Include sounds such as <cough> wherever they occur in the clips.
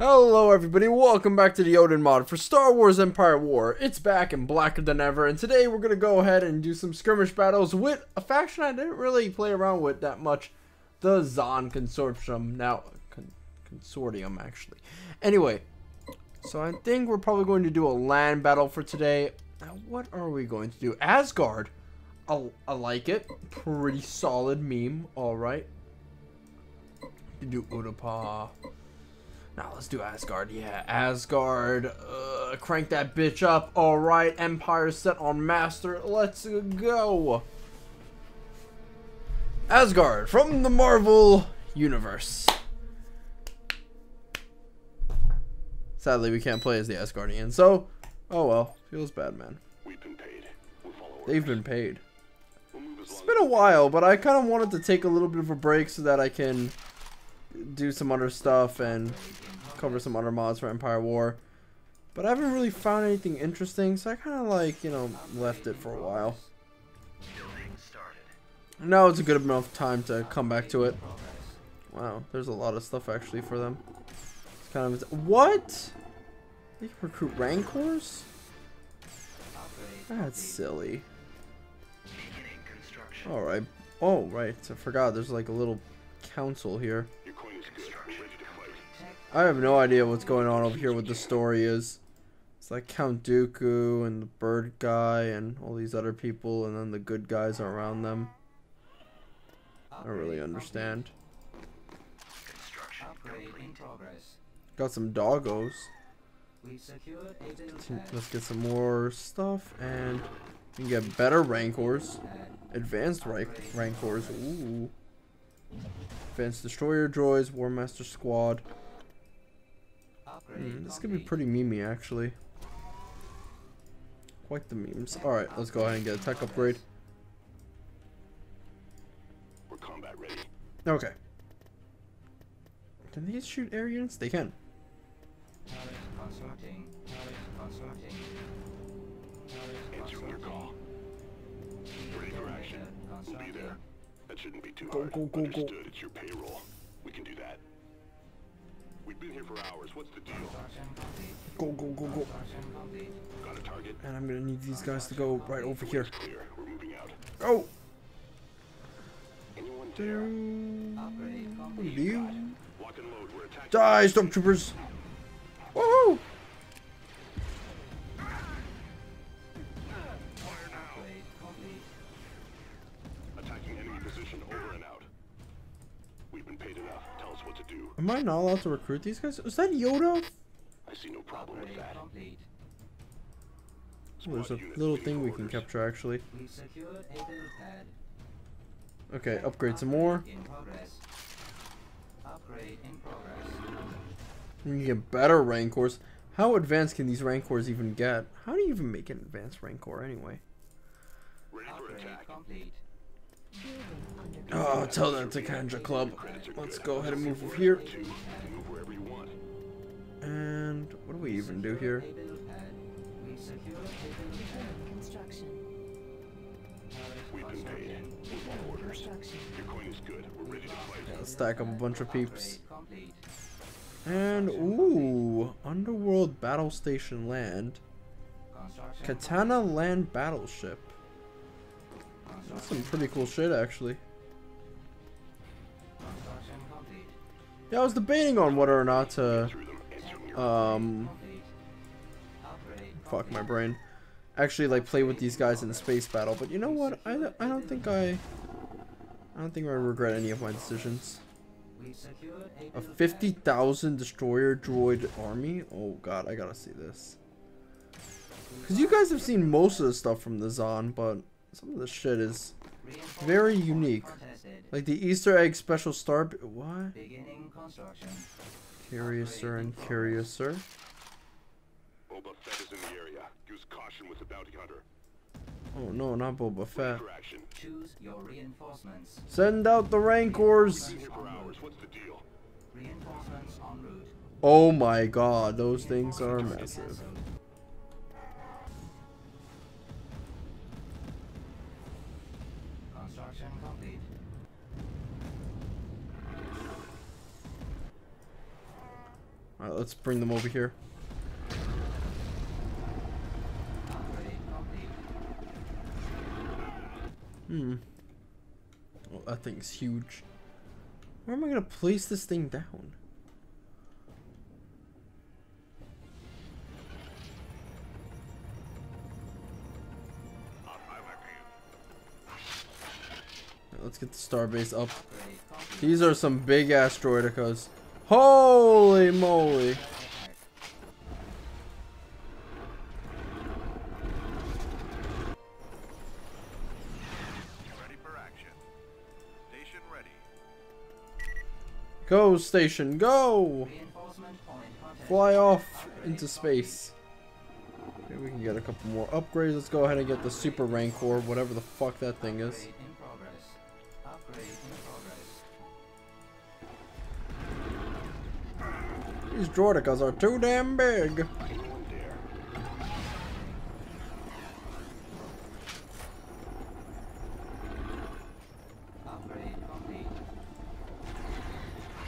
Hello everybody, welcome back to the Yoden mod for Star Wars Empire War. It's back and blacker than ever, and today we're going to go ahead and do some skirmish battles with a faction I didn't really play around with that much, the Zann Consortium. Now, con Consortium actually. Anyway, so I think we're probably going to do a land battle for today. Now, what are we going to do? Asgard. I, I like it. Pretty solid meme, alright. Do Utapau. Now let's do Asgard. Yeah, Asgard. Uh, crank that bitch up. All right, Empire set on Master. Let's go. Asgard from the Marvel Universe. Sadly, we can't play as the Asgardian, so oh well. Feels bad, man. We've been paid. We'll They've been paid. It's been a while, but I kind of wanted to take a little bit of a break so that I can do some other stuff and cover some other mods for Empire War. But I haven't really found anything interesting, so I kind of like, you know, left it for a while. Now it's a good enough time to come back to it. Wow, there's a lot of stuff actually for them. It's kind of what? They can recruit Rancors? That's silly. Alright. Oh, right. I forgot there's like a little council here. I have no idea what's going on over here what the story is. It's like Count Dooku and the bird guy and all these other people and then the good guys are around them. I don't really understand. Upgrade in progress. Got some doggos. We secured a build pad. Let's get some more stuff and we can get better rancors. Advanced rank rancors. Ooh. Advanced destroyer droids, War Master squad. Upgrade Hmm, this could be complete. pretty memey actually. Quite the memes. Alright, let's go ahead and get a tech upgrade. We're combat ready. Okay. Can these shoot air units? They can. Turret constructing. Turret constructing. Turret Answering your call. Ready for action. We'll be there. That shouldn't be too Go, hard. go, go, go. It's your payroll. We can do that. Been here for hours. What's the deal? Go, go, go, go. Got a target? And I'm gonna need these guys to go right over here. Clear. We're moving out. Go! Anyone. You Lock and load. We're attacking. die, stormtroopers! Am I not allowed to recruit these guys? Is that Yoda? I see no problem with that. Oh, there's a little thing we can capture actually. We secured a build pad. Okay, upgrade some more. In progress. Upgrade in progress. We can get better rancors. How advanced can these rancors even get? How do you even make an advanced rancor anyway? Ready for attack. Oh, tell that to Kanjiklub. Let's go ahead and move over here. two. You can move wherever you want. And what do we even do here? A build pad. We secured a build pad. Construction. We've been paid. We'll follow orders. Construction. Your coin is good. We're ready to fight. Let's stack up a bunch of peeps. And ooh, Underworld Battle Station Land. Katana Land Battleship. That's some pretty cool shit actually. Yeah, I was debating on whether or not to um fuck my brain. Actually like play with these guys in a space battle, but you know what? I, I don't think I I don't think I regret any of my decisions. A A build pad. 50,000 destroyer droid army? Oh god, I gotta see this. Because you guys have seen most of the stuff from the Zann, but some of the shit is very unique. Like the Easter egg special star. b- What? Beginning construction. Curiouser and Curiouser. Boba Fett is in the area. Use caution with the bounty hunter. Oh no, not Boba Fett. Ready for action. Choose your reinforcements. Send out the Rancors! Been here for hours. What's the deal? Reinforcements en route. Oh my god, those things are massive. Alright, let's bring them over here. Hmm. Oh, that thing's huge. Where am I gonna place this thing down? Let's get the starbase up. These are some big asteroidicas. Holy moly! Ready for action. Station ready. Go station, go! Reinforcement point contested. Fly off into space. Okay, we can get a couple more upgrades. Let's go ahead and get the Super Rancor, whatever the fuck that thing is. These droidekas are too damn big. Anyone dare. Upgrade complete.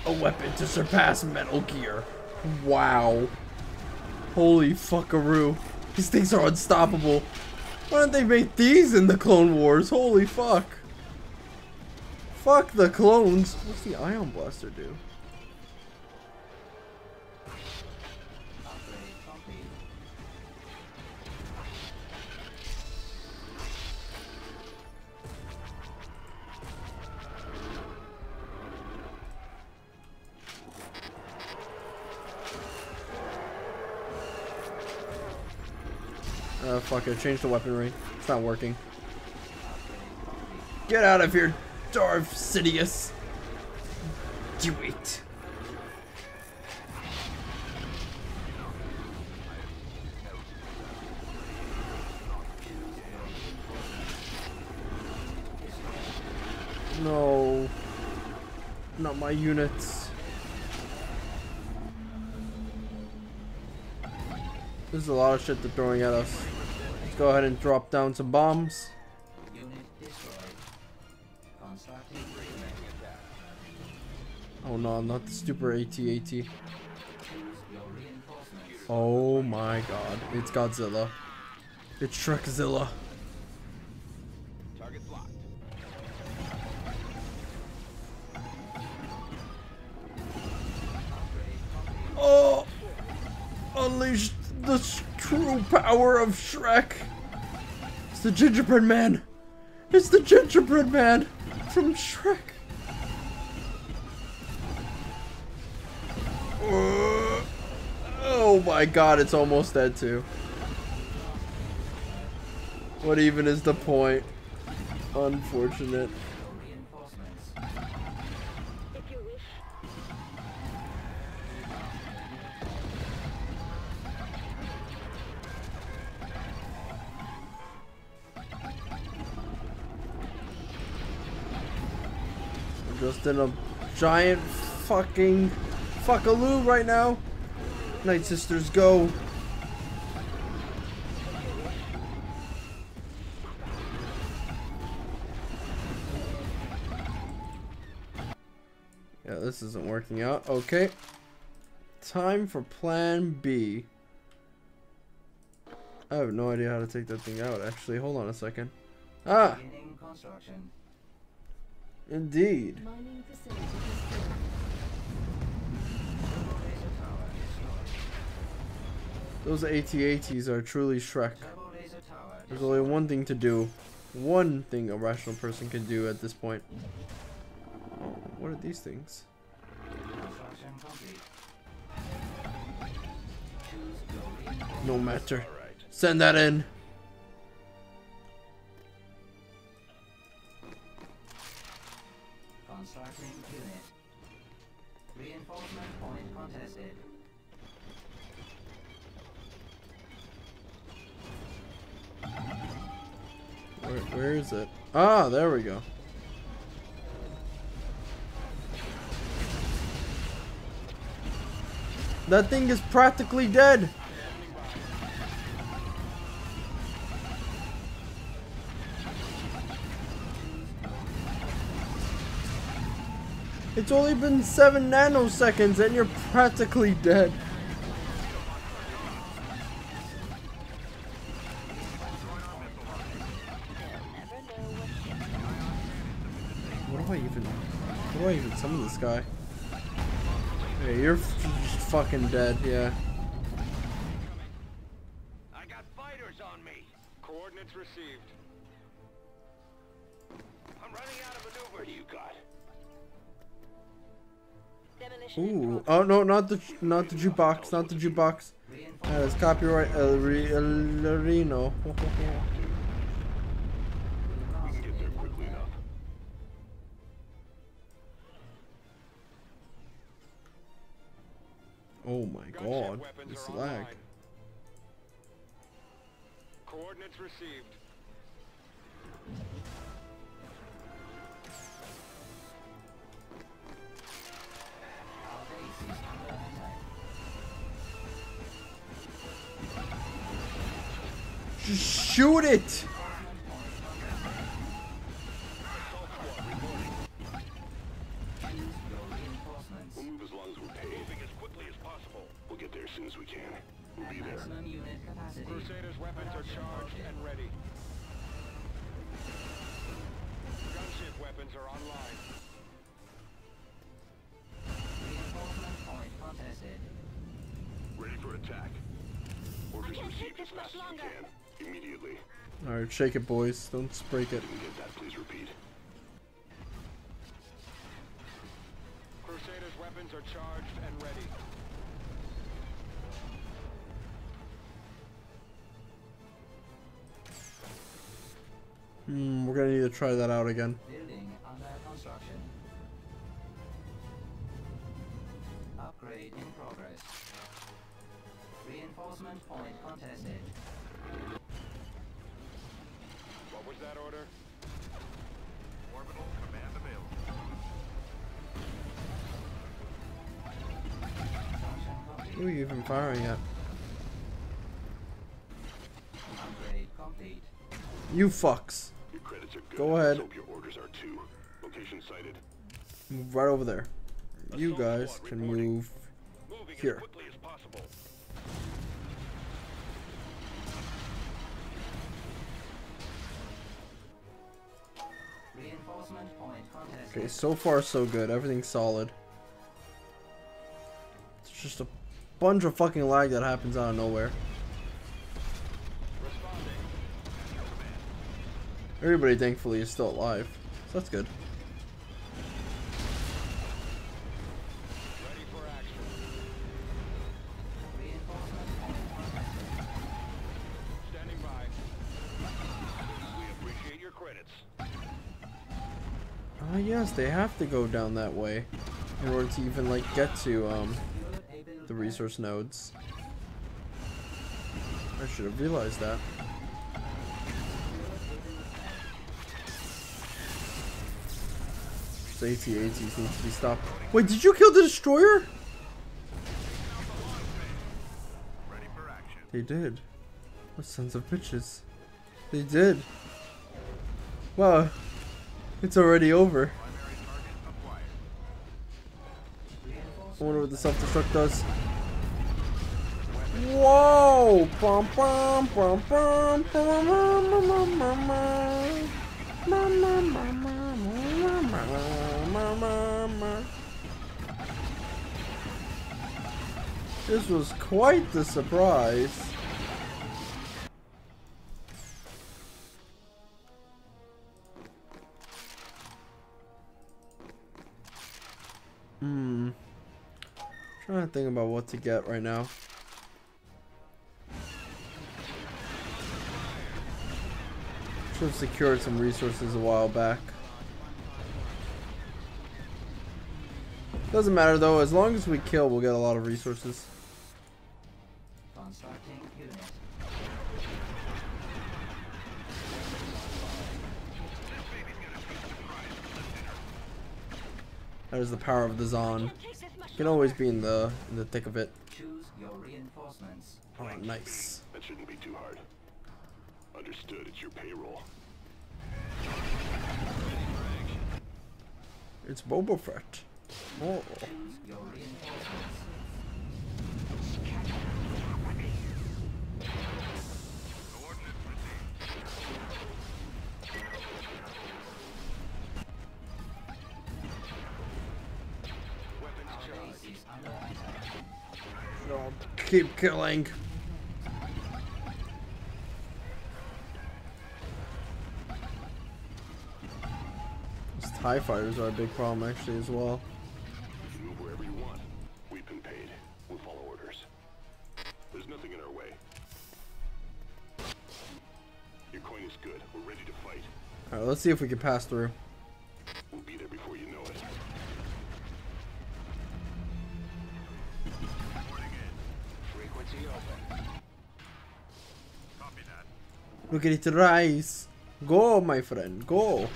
A weapon to surpass Metal Gear. Wow. Holy fuckaroo. These things are unstoppable. Why don't they make these in the Clone Wars? Holy fuck. Fuck the clones. What's the Ion Blaster do? Fuck it. Change the weaponry. It's not working. Get out of here, Darth Sidious. Do it. No. Not my units. There's a lot of shit they're throwing at us. Go ahead and drop down some bombs. Oh no, not the stupid AT-AT. Oh my god, it's Godzilla. It's Shrekzilla. Oh! Unleash the true power of Shrek! It's the gingerbread man! It's the gingerbread man from Shrek! Uh, Oh my god, it's almost dead too. What even is the point? Unfortunate. In a giant fucking fuckaloo right now. Night Sisters, go. Yeah, this isn't working out. Okay. Time for plan B. I have no idea how to take that thing out, actually. Hold on a second. Ah. Indeed. Mining facility destroyed. Turbo laser tower destroyed. Those AT-ATs are truly Shrek. Turbo laser tower There's only one thing to do. One thing a rational person can do at this point. Oh, what are these things? Construction complete. Choose your reinforcements. No matter. Send that in. Where, where is it? Ah, there we go. That thing is practically dead. It's only been seven nanoseconds and you're practically dead. How do I even summon this guy? Hey, you're f- fucking dead, yeah. I got fighters on me. Coordinates received. I'm running out of maneuver. What do you got? Ooh, oh no, not the, not the jukebox, not the jukebox. Uh, that is copyright El, Re, El Reno. <laughs> oh my god, this lag. Coordinates received. Our base is under attack. Just shoot it! There as soon as we can. We'll be there. Maximum unit capacity. Crusaders' weapons are charged and ready. Gunship weapons are online. Reinforcement point contested. Ready for attack. Orders can't received take as this much fast as we longer. can. Immediately. Alright, shake it, boys. Don't break it. Didn't get that. Please repeat. Crusaders' weapons are charged and ready. Hmm, we're gonna need to try that out again. Building under construction. Upgrade in progress. Reinforcement point contested. What was that order? Orbital command available. Who are you even firing at? Upgrade complete. You fucks. Go ahead. Hope your orders are too. Location sighted. Move right over there. You guys can move Moving Here. as quickly as possible. Reinforcement point contested. Okay, so far so good. Everything's solid. It's just a bunch of fucking lag that happens out of nowhere. Everybody thankfully is still alive. So that's good. Ready for action. Reinforcement point contested. Standing by. We appreciate your credits. Ah yes, they have to go down that way in order to even like get to um Secured a build the resource nodes. I should have realized that. So AT-ATs needs to be stopped. Wait, did you kill the destroyer? Ready. They did. What sons of bitches. They did. Wow. It's already over. I wonder what the self-destruct does. Whoa! Bum, bum, bum, bum, bum, bum, bum, bum, bum, bum. Bum, bum, bum, bum, bum, This was quite the surprise. Hmm. Trying to think about what to get right now. Should have secured some resources a while back. Doesn't matter though, as long as we kill, we'll get a lot of resources. That is the power of the Zann. Can't take this much Can always be in the in the thick of it. Choose your reinforcements. Oh, nice. That shouldn't be too hard. Understood. It's your payroll. It's Boba Fett. Oh. Keep killing. These TIE fighters are a big problem actually as well. See if we can pass through. We'll be there before you know it. Frequency open. Copy that. Look at it rise. Go, my friend, go.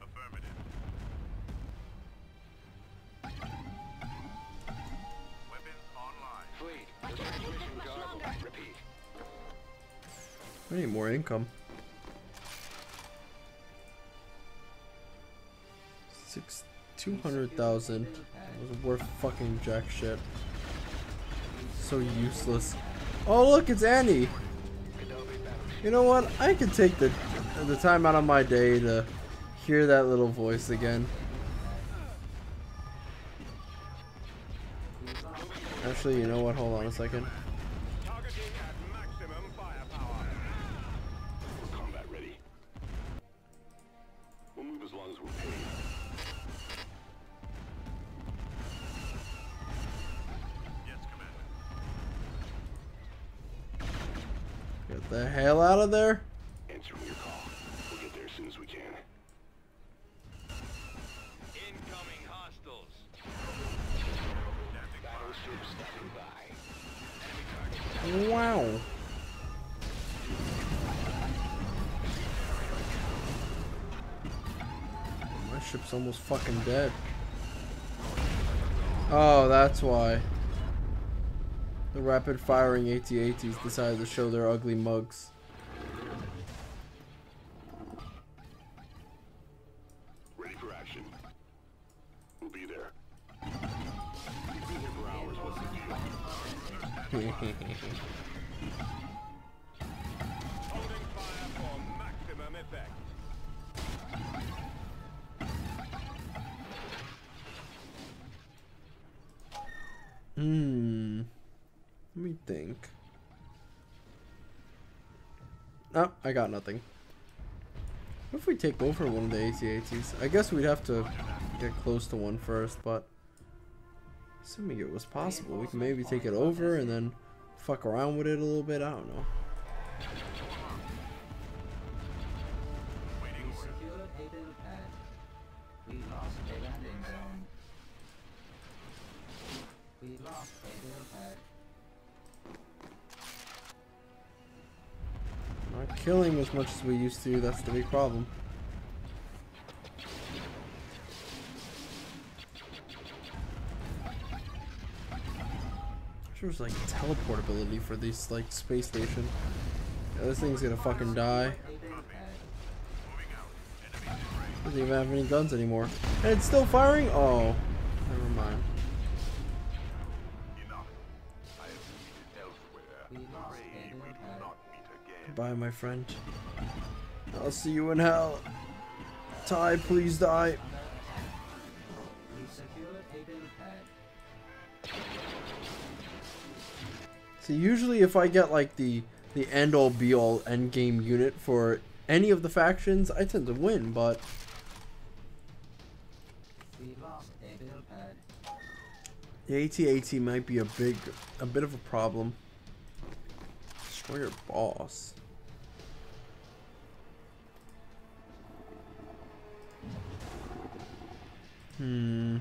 Affirmative. Weapons online. Fleet, this transmission garbled. Repeat. I need more income. Six, two hundred thousand. Was worth fucking jack shit. So useless. Oh look, it's Annie. You know what? I could take the the time out of my day to hear that little voice again. Actually, you know what? Hold on a second. Almost fucking dead. Oh, that's why. The rapid firing AT-ATs decided to show their ugly mugs. Ready for action. We'll be there. We've been here for hours. What's the deal? I got nothing. What if we take over one of the AT-ATs? I guess we'd have to get close to one first, but assuming it was possible, we can maybe take it over and then fuck around with it a little bit. I don't know. We lost a killing as much as we used to. That's the big problem. There's like teleportability for this like space station. Yeah, this thing's gonna fucking die. Doesn't even have any guns anymore. And it's still firing? Oh. Never mind. Goodbye, my friend. I'll see you in hell. Ty, please die. See, usually if I get like the the end all be all end game unit for any of the factions, I tend to win. But the AT-AT might be a big, a bit of a problem. Destroy your boss. Hmm.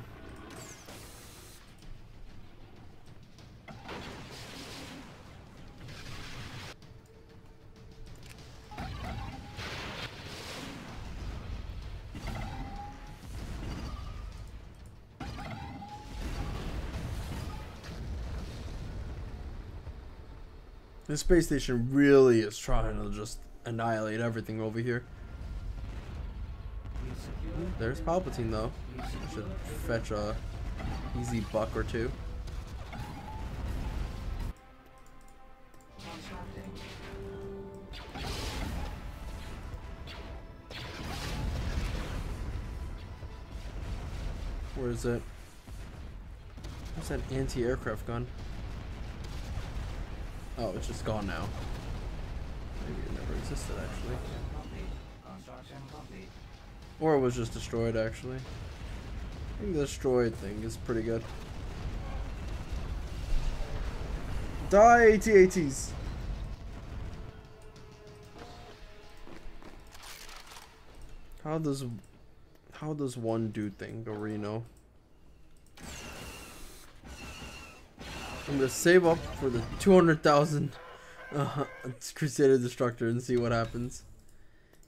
This space station really is trying to just annihilate everything over here. There's. Palpatine though. I should fetch a easy buck or two. Where is it? What's that anti-aircraft gun? Oh, it's just gone now. Maybe it never existed actually. Or it was just destroyed actually. I think the destroyed thing is pretty good. Die AT-ATs! How does how does one do thing go Reno? I'm gonna save up for the 200,000 uh, Crusader Destructor and see what happens.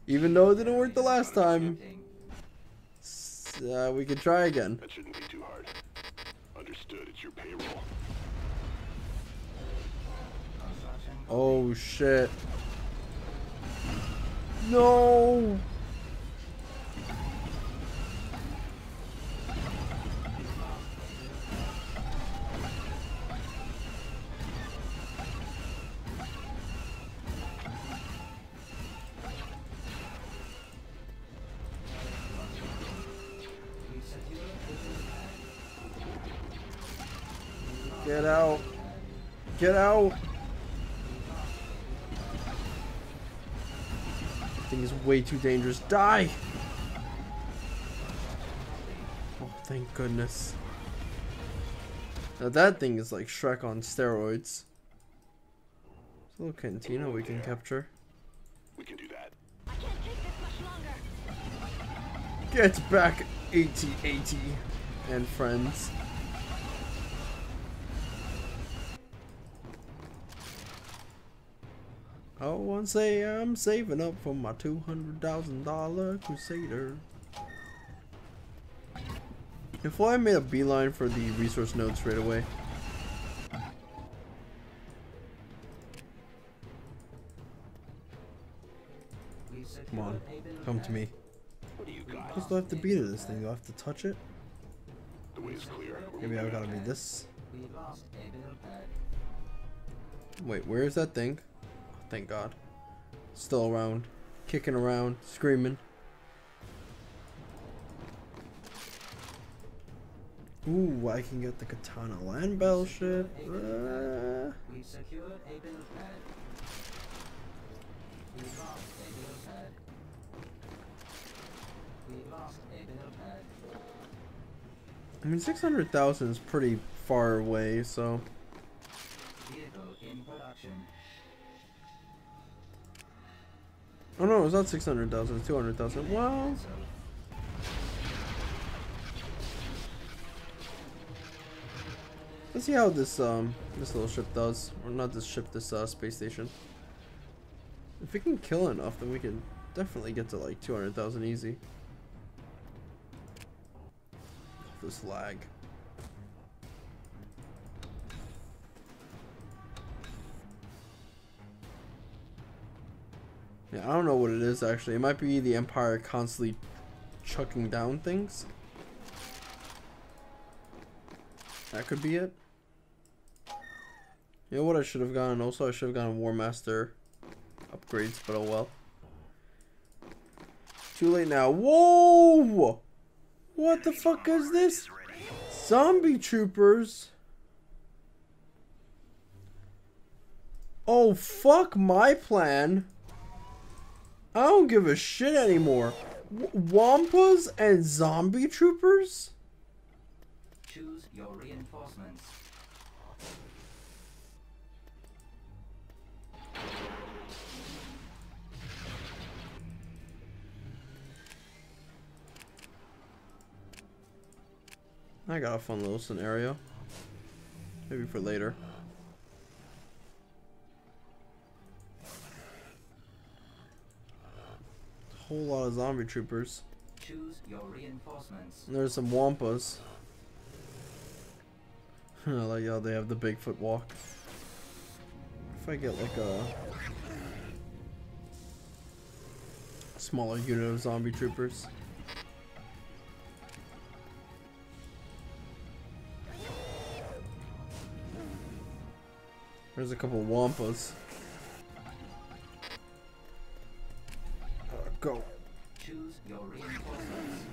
Even though it didn't work the last time, uh, we could try again. That shouldn't be too hard. Understood, it's your payroll. Oh shit. No! Get out. Get out. This Thing is way too dangerous. Die! Oh, thank goodness. Now that thing is like Shrek on steroids. There's a little cantina we can capture. We can do that. I can't take this much longer. Get back, AT-AT and friends. One say I'm saving up for my two hundred thousand dollar Crusader. If I made a beeline for the resource node straight away. Come on, come to me. What do you got? Just do I have to beat this thing? Do I have to touch it? The way's clear. Maybe I gotta be this. Wait, where is that thing? Thank God. Still around. Kicking around. Screaming. Ooh, I can get the Katana land bell pad. I mean, 600,000 is pretty far away, so. Vehicle in production. Oh no, it's not 600,000, it's 200,000. Well, let's see how this um this little ship does. Or not this ship, this uh, space station. If we can kill enough, then we can definitely get to like 200,000 easy. This lag. Yeah, I don't know what it is actually. It might be the Empire constantly chucking down things. That could be it. You know what I should have gotten? Also, I should have gotten War Master upgrades, but oh well. Too late now. Whoa! What the fuck is this? Zombie troopers. Oh, fuck my plan. I don't give a shit anymore. Wampas and zombie troopers? choose your reinforcements. I got a fun little scenario. Maybe for later. Whole lot of zombie troopers. Choose your reinforcements. And there's some wampas. <laughs> I like how they have the Bigfoot walk. If I get like a smaller unit of zombie troopers. There's a couple wampas. Go. Choose your reinforcements.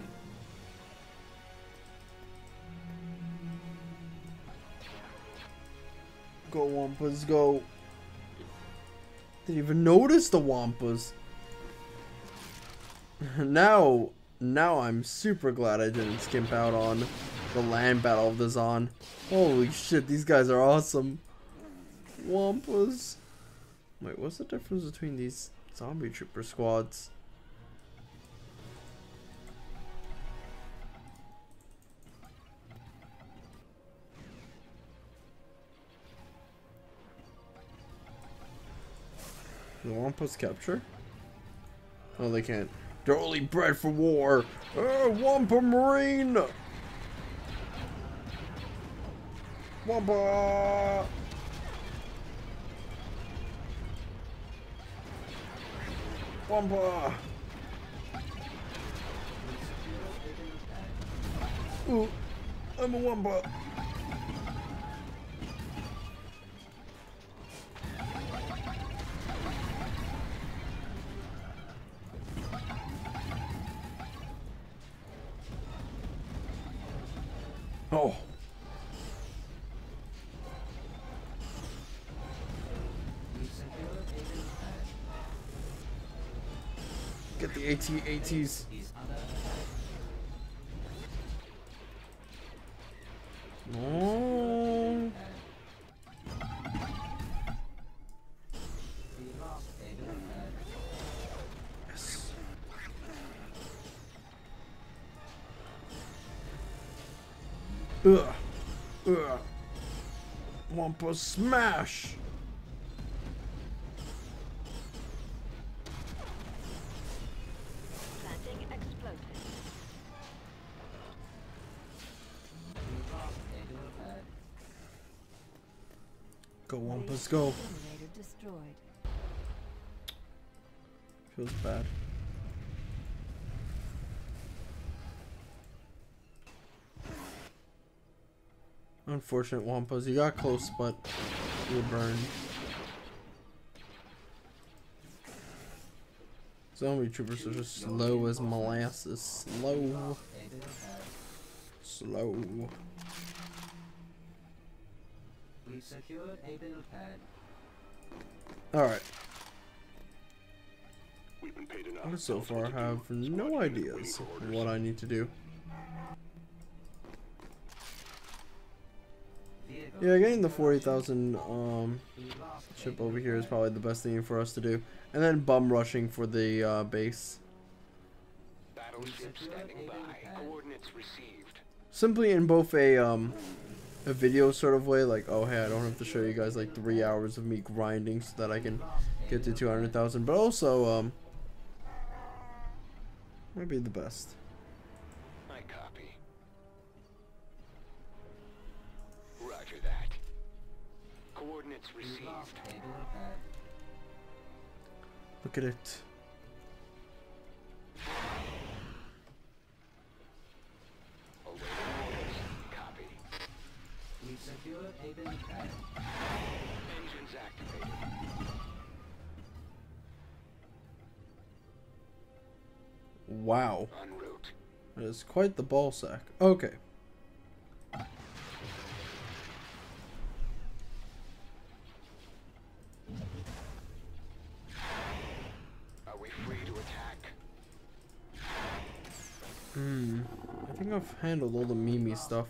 Go Wampas, go. Didn't even notice the Wampas. <laughs> now, now I'm super glad I didn't skimp out on the land battle of the Zann. Holy shit, these guys are awesome. Wampas. Wait, what's the difference between these zombie trooper squads? The Wampas capture? Oh, they can't. They're only bred for war. Oh, Wampa Marine! Wampa! Wampa! Ooh, I'm a Wampa. AT ATs. No. Yes. Ugh. Ugh. Wampa smash. Wampas, go. Feels bad. Unfortunate Wampas. You got close, but you were burned. Zombie troopers are just slow as molasses. Slow. Slow. We secured Aiden pad. Alright. We've been paid enough. I so far what to do. have no ideas waiting for of orders. what I need to do. Vehicle Yeah, getting the 40,000 um, We lost chip over here is probably the best thing for us to do. And then bum rushing for the uh, base. Battleship standing by. Coordinates received. Simply in both a um, a video sort of way, like, oh hey, I don't have to show you guys like three hours of me grinding so that I can get to 200,000, but also um, might be the best. I copy. Roger that. Coordinates received. lost Aiden pad. Look at it. Wow, that is quite the ball sack. Okay. Are we free to attack? Hmm. I think I've handled all the Mimi stuff.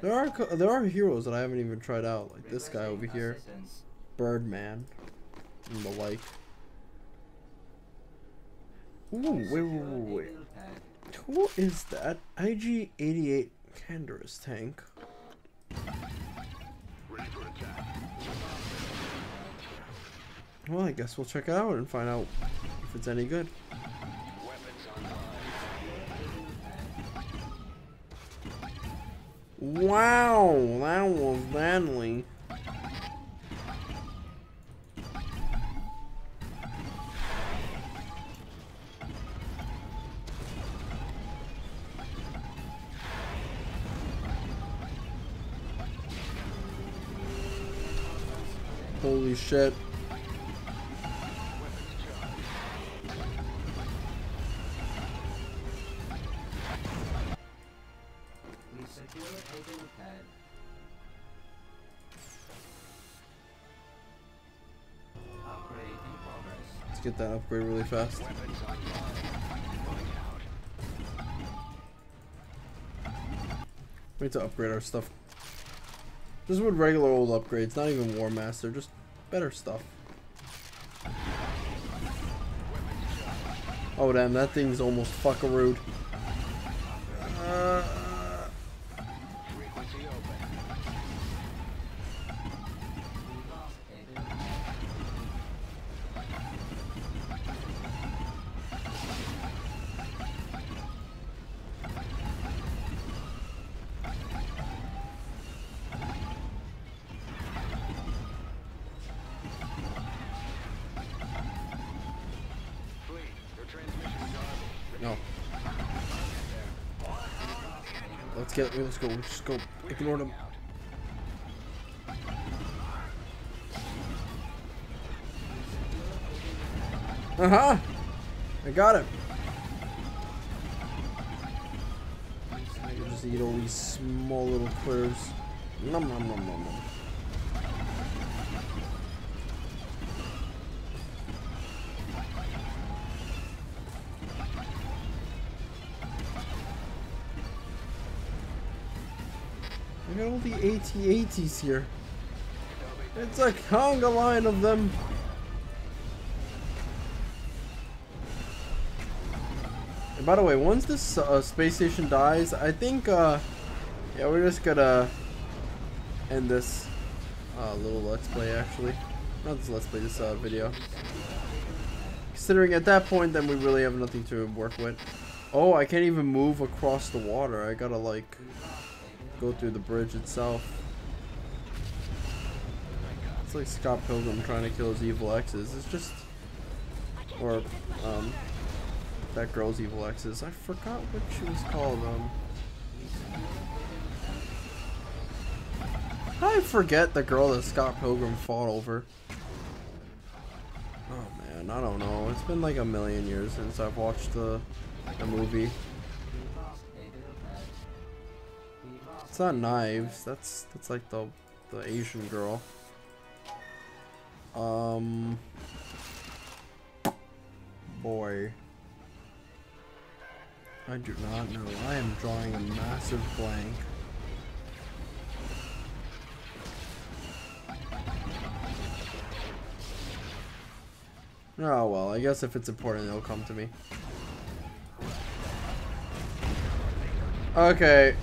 There are there are heroes that I haven't even tried out, like this guy over here. Birdman, and the like. Ooh, wait, wait, wait, wait. Who is that? IG-88 Canderous tank. Well, I guess we'll check it out and find out if it's any good. Wow, that was deadly. Holy shit. Let's get that upgrade really fast. We need to upgrade our stuff. Just with regular old upgrades, not even War Master, just better stuff. Oh damn, that thing's almost fucking no. Let's get, let's go, let's just go. Ignore them. Uh huh. I got it. I just eat all these small little critters. Nom nom nom nom nom. The AT-ATs here. It's a conga line of them. And by the way, once this uh, space station dies, I think, uh, yeah, we're just gonna end this uh, little let's play, actually. Not this let's play, this uh, video. Considering at that point, then we really have nothing to work with. Oh, I can't even move across the water. I gotta, like, go through the bridge itself. It's like Scott Pilgrim trying to kill his evil exes. It's just, or um, that girl's evil exes. I forgot what she was called. Um, I forget the girl that Scott Pilgrim fought over. Oh man, I don't know. It's been like a million years since I've watched the the movie. Not knives. That's that's like the the Asian girl. Um. Boy. I do not know. I am drawing a massive blank. Oh well, I guess if it's important, it'll come to me. Okay.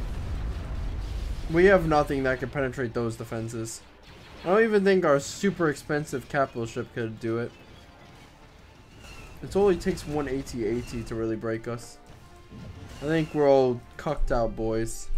We have nothing that can penetrate those defenses. I don't even think our super expensive capital ship could do it. It only takes one AT-AT to really break us. I think we're all cucked out, boys.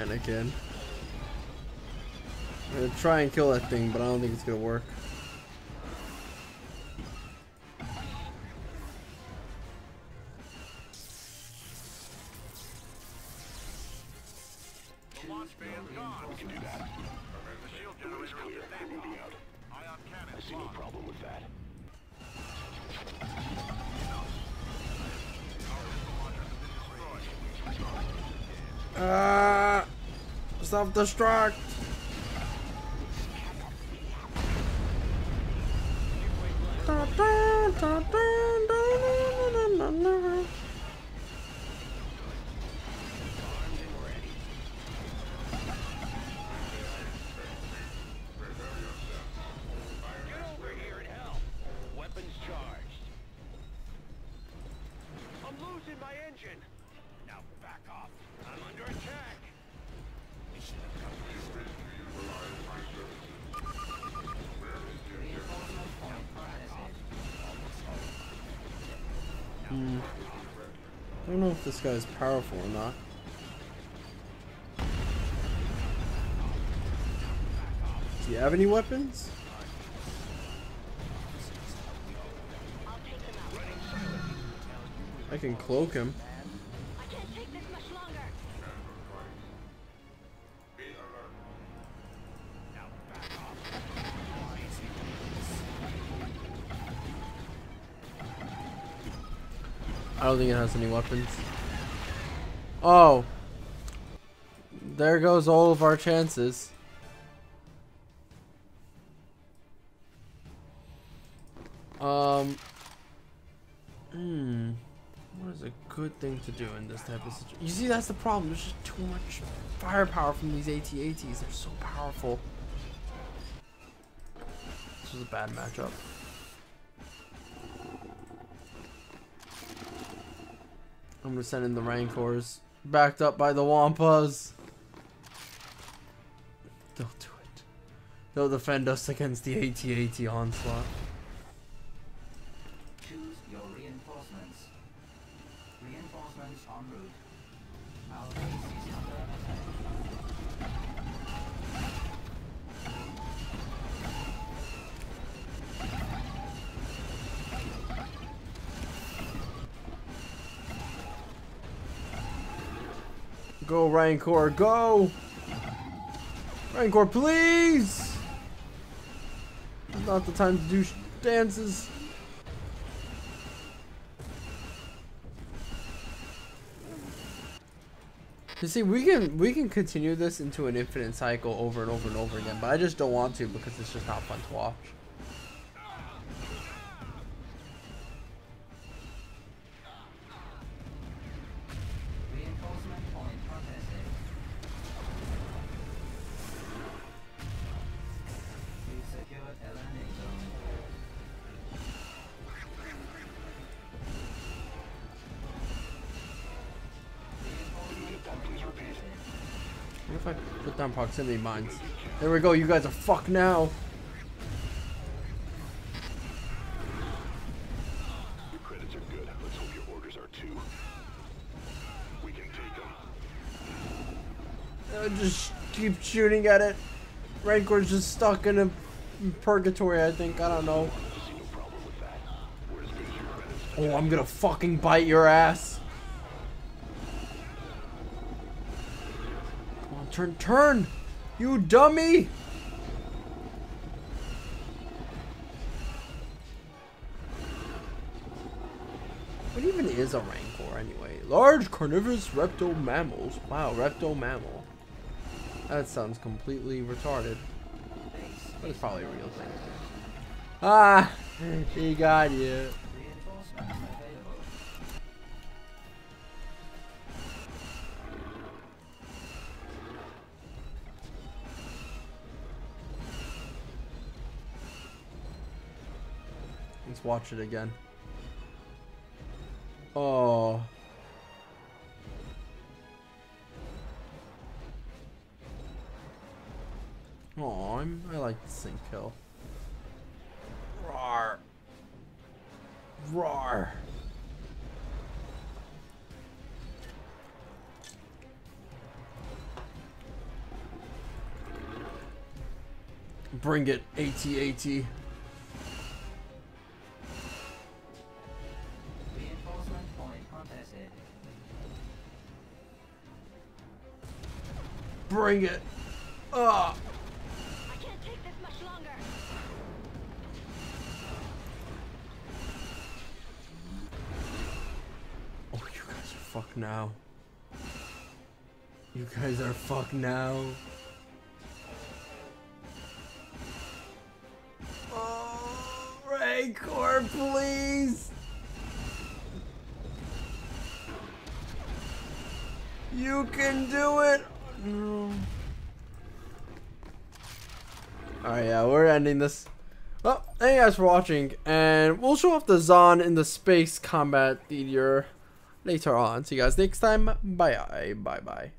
And again. I'm gonna try and kill that thing, but I don't think it's gonna work. Self-destruct! I don't know if this guy's powerful or not. Do you have any weapons? I can cloak him. Don't think it has any weapons. Oh. There goes all of our chances. Um. Hmm. What is a good thing to do in this type of situation? You see, that's the problem. There's just too much firepower from these AT-ATs. They're so powerful. This is a bad matchup. I'm gonna send in the Rancors. Backed up by the Wampas. They'll do it. They'll defend us against the AT-AT onslaught. Rancor, go! Rancor, please! It's not the time to do dances. You see, we can we can continue this into an infinite cycle over and over and over again, but I just don't want to because it's just not fun to watch. What if I put down proximity mines? There we go, you guys are fucked now. Your credits are good. Let's hope your orders are too. We can take them. Uh, just keep shooting at it. Rancor's just stuck in a purgatory, I think. I don't know. See no problem with that. We're as good as your credits. Oh, I'm gonna fucking bite your ass. Turn, turn! You dummy! What even is a rancor anyway? Large carnivorous reptile mammals. Wow, reptile mammal. That sounds completely retarded. But it's probably a real thing. Ah! <laughs> He got you. Let's watch it again. Oh. Oh, I'm, I like the sync kill. Roar. Roar. Bring it, AT-AT. Bring it. Longer. Oh, you guys are fucked now. You guys are fucked now. Oh, Rancor, please. You can do it. Alright, yeah, we're ending this. Well, thank you guys for watching, and we'll show off the Zann in the space combat theater later on. See you guys next time. Bye bye bye.